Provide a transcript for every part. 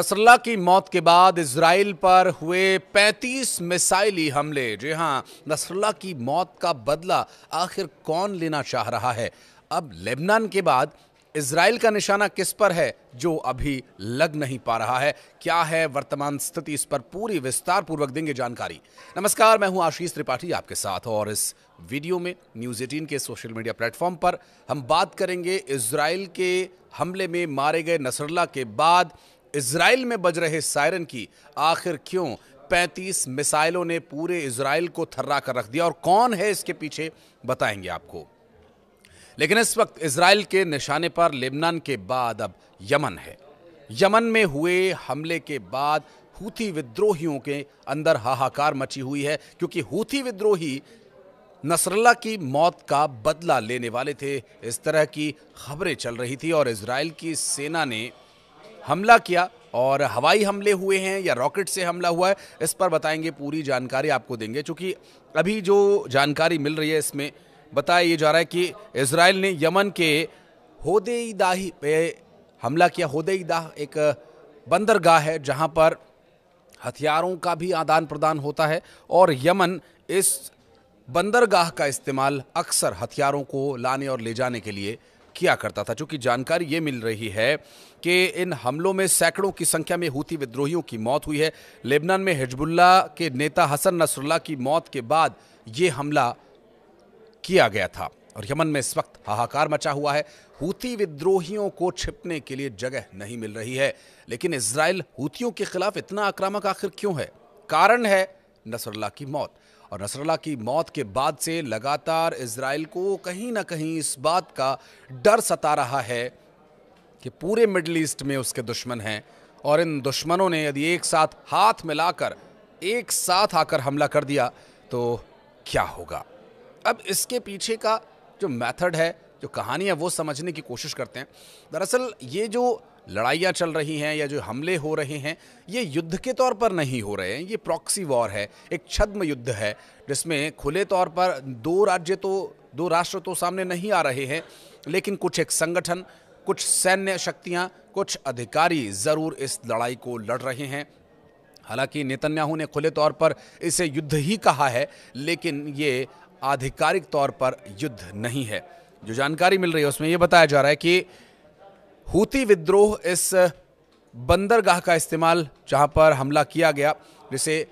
नसरल्ला की मौत के बाद इसराइल पर हुए 35 मिसाइली हमले। जी हाँ नसरल्ला की मौत का बदला आखिर कौन लेना चाह रहा है? अब लेबनान के बाद इसराइल का निशाना किस पर है जो अभी लग नहीं पा रहा है? क्या है वर्तमान स्थिति? इस पर पूरी विस्तार पूर्वक देंगे जानकारी। नमस्कार, मैं हूँ आशीष त्रिपाठी आपके साथ और इस वीडियो में न्यूज़ 18 के सोशल मीडिया प्लेटफॉर्म पर हम बात करेंगे इसराइल के हमले में मारे गए नसरल्ला के बाद इसराइल में बज रहे सायरन की, आखिर क्यों 35 मिसाइलों ने पूरे इसराइल को थर्रा कर रख दिया? और कौन है इसके पीछे? बताएँगे आपको। लेकिन इस वक्त इसराइल के निशाने पर लेबनान के बाद अब यमन है। यमन में हुए हमले के बाद हूथी विद्रोहियों के अंदर हाहाकार मची हुई है, क्योंकि हूथी विद्रोही नसरल्ला की मौत का बदला लेने वाले थे। इस तरह की खबरें चल रही थी और इसराइल की सेना ने हमला किया और हवाई हमले हुए हैं या रॉकेट से हमला हुआ है, इस पर बताएँगे, पूरी जानकारी आपको देंगे। क्योंकि अभी जो जानकारी मिल रही है इसमें, बताया ये जा रहा है कि इसराइल ने यमन के होदेईदाही पे हमला किया। होदेईदाह एक बंदरगाह है जहाँ पर हथियारों का भी आदान प्रदान होता है और यमन इस बंदरगाह का इस्तेमाल अक्सर हथियारों को लाने और ले जाने के लिए किया करता था क्योंकि जानकारी ये मिल रही है कि इन हमलों में सैकड़ों की संख्या में हूती विद्रोहियों की मौत हुई है। लेबनान में हिजबुल्ला के नेता हसन नसरुल्ला की मौत के बाद ये हमला किया गया था और यमन में इस वक्त हाहाकार मचा हुआ है। हूती विद्रोहियों को छिपने के लिए जगह नहीं मिल रही है, लेकिन इसराइल हूतियों के खिलाफ इतना आक्रामक आखिर क्यों है? कारण है नसरुल्ला की मौत। और नसरल्ला की मौत के बाद से लगातार इसराइल को कहीं ना कहीं इस बात का डर सता रहा है कि पूरे मिडल ईस्ट में उसके दुश्मन हैं। और इन दुश्मनों ने यदि एक साथ हाथ मिलाकर, एक साथ आकर हमला कर दिया तो क्या होगा? अब इसके पीछे का जो मेथड है जो कहानी है वो समझने की कोशिश करते हैं। दरअसल ये जो लड़ाइयाँ चल रही हैं या जो हमले हो रहे हैं, ये युद्ध के तौर पर नहीं हो रहे हैं। ये प्रॉक्सी वॉर है, एक छद्म युद्ध है, जिसमें खुले तौर पर दो राज्य तो दो राष्ट्र तो सामने नहीं आ रहे हैं, लेकिन कुछ एक संगठन, कुछ सैन्य शक्तियाँ, कुछ अधिकारी ज़रूर इस लड़ाई को लड़ रहे हैं। हालाँकि नेतन्याहू ने खुले तौर पर इसे युद्ध ही कहा है, लेकिन ये आधिकारिक तौर पर युद्ध नहीं है। जो जानकारी मिल रही है उसमें यह बताया जा रहा है कि हूती विद्रोह इस बंदरगाह का इस्तेमाल जहाँ पर हमला किया गया, जिसे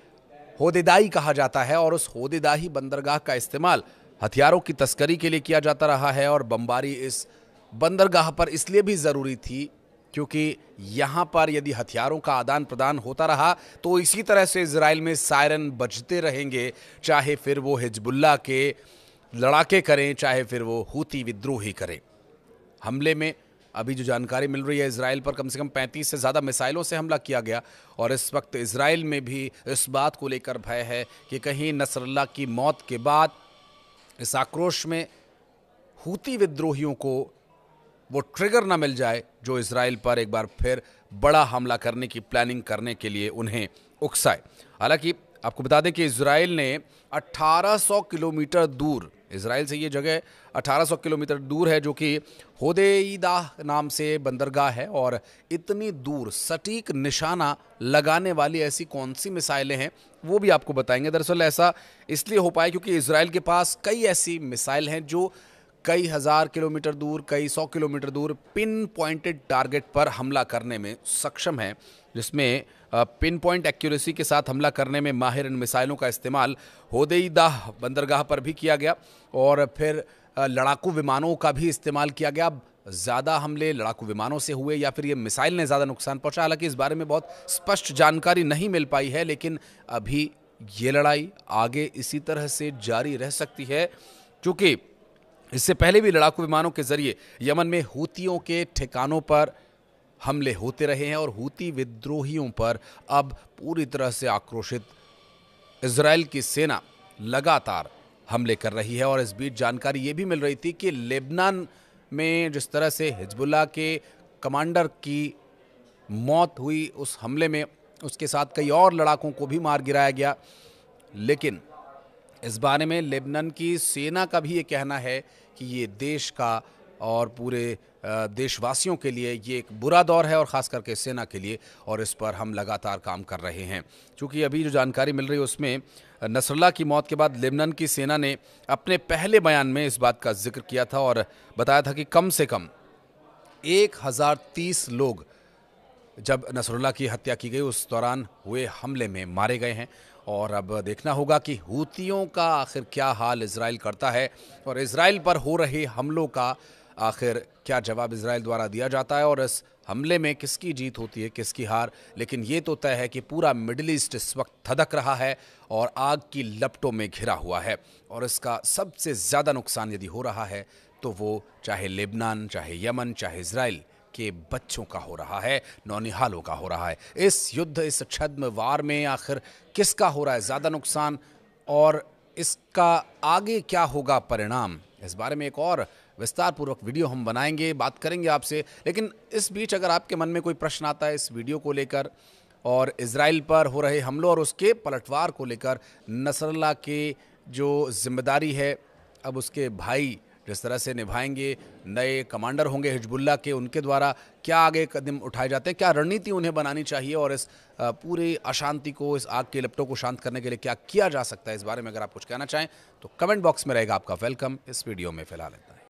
होदेदाई कहा जाता है और उस होदेदाही बंदरगाह का इस्तेमाल हथियारों की तस्करी के लिए किया जाता रहा है और बमबारी इस बंदरगाह पर इसलिए भी ज़रूरी थी क्योंकि यहाँ पर यदि हथियारों का आदान प्रदान होता रहा तो इसी तरह से इसराइल में सायरन बजते रहेंगे, चाहे फिर वो हिजबुल्ला के लड़ाके करें, चाहे फिर वो हूती विद्रोही करें। हमले में अभी जो जानकारी मिल रही है इसराइल पर कम से कम 35 से ज़्यादा मिसाइलों से हमला किया गया और इस वक्त इसराइल में भी इस बात को लेकर भय है कि कहीं नसरल्ला की मौत के बाद इस आक्रोश में हूती विद्रोहियों को वो ट्रिगर ना मिल जाए, जो इसराइल पर एक बार फिर बड़ा हमला करने की प्लानिंग करने के लिए उन्हें उकसाए। हालाँकि आपको बता दें कि इसराइल ने 1800 किलोमीटर दूर इसराइल से ये जगह 1800 किलोमीटर दूर है, जो कि होदेईदा नाम से बंदरगाह है, और इतनी दूर सटीक निशाना लगाने वाली ऐसी कौन सी मिसाइलें हैं, वो भी आपको बताएँगे। दरअसल ऐसा इसलिए हो पाया क्योंकि इसराइल के पास कई ऐसी मिसाइल हैं जो कई हज़ार किलोमीटर दूर, कई सौ किलोमीटर दूर पिन पॉइंटेड टारगेट पर हमला करने में सक्षम है, जिसमें पिन पॉइंट एक्यूरेसी के साथ हमला करने में माहिर इन मिसाइलों का इस्तेमाल होदेईदाह बंदरगाह पर भी किया गया और फिर लड़ाकू विमानों का भी इस्तेमाल किया गया। ज़्यादा हमले लड़ाकू विमानों से हुए या फिर ये मिसाइल ने ज़्यादा नुकसान पहुँचा, हालाँकि इस बारे में बहुत स्पष्ट जानकारी नहीं मिल पाई है, लेकिन अभी ये लड़ाई आगे इसी तरह से जारी रह सकती है, क्योंकि इससे पहले भी लड़ाकू विमानों के ज़रिए यमन में हूतियों के ठिकानों पर हमले होते रहे हैं और हूती विद्रोहियों पर अब पूरी तरह से आक्रोशित। इसराइल की सेना लगातार हमले कर रही है और इस बीच जानकारी ये भी मिल रही थी कि लेबनान में जिस तरह से हिजबुल्ला के कमांडर की मौत हुई उस हमले में, उसके साथ कई और लड़ाकों को भी मार गिराया गया। लेकिन इस बारे में लेबनान की सेना का भी ये कहना है कि ये देश का और पूरे देशवासियों के लिए ये एक बुरा दौर है और ख़ास करके सेना के लिए, और इस पर हम लगातार काम कर रहे हैं। क्योंकि अभी जो जानकारी मिल रही है उसमें नसरुल्ला की मौत के बाद लेबनान की सेना ने अपने पहले बयान में इस बात का ज़िक्र किया था और बताया था कि कम से कम एक हज़ार तीस लोग जब नसरुल्ला की हत्या की गई, उस दौरान हुए हमले में मारे गए हैं। और अब देखना होगा कि हूतियों का आखिर क्या हाल इसराइल करता है, और इसराइल पर हो रहे हमलों का आखिर क्या जवाब इसराइल द्वारा दिया जाता है और इस हमले में किसकी जीत होती है, किसकी हार? लेकिन ये तो तय है कि पूरा मिडिल ईस्ट इस वक्त थदक रहा है और आग की लपटों में घिरा हुआ है और इसका सबसे ज़्यादा नुकसान यदि हो रहा है तो वो चाहे लेबनान, चाहे यमन, चाहे इसराइल के बच्चों का हो रहा है, नौनिहालों का हो रहा है। इस युद्ध, इस छद्म वार में आखिर किसका हो रहा है ज़्यादा नुकसान और इसका आगे क्या होगा परिणाम? इस बारे में एक और विस्तार पूर्वक वीडियो हम बनाएँगे, बात करेंगे आपसे। लेकिन इस बीच अगर आपके मन में कोई प्रश्न आता है इस वीडियो को लेकर और इसराइल पर हो रहे हमलों और उसके पलटवार को लेकर नसरल्ला के जो ज़िम्मेदारी है, अब उसके भाई जिस तरह से निभाएँगे, नए कमांडर होंगे हिजबुल्ला के, उनके द्वारा क्या आगे कदम उठाए जाते हैं, क्या रणनीति उन्हें बनानी चाहिए और इस पूरी अशांति को, इस आग के लपटों को शांत करने के लिए क्या किया जा सकता है, इस बारे में अगर आप कुछ कहना चाहें तो कमेंट बॉक्स में रहेगा आपका वेलकम, इस वीडियो में फ़िलहाल इतना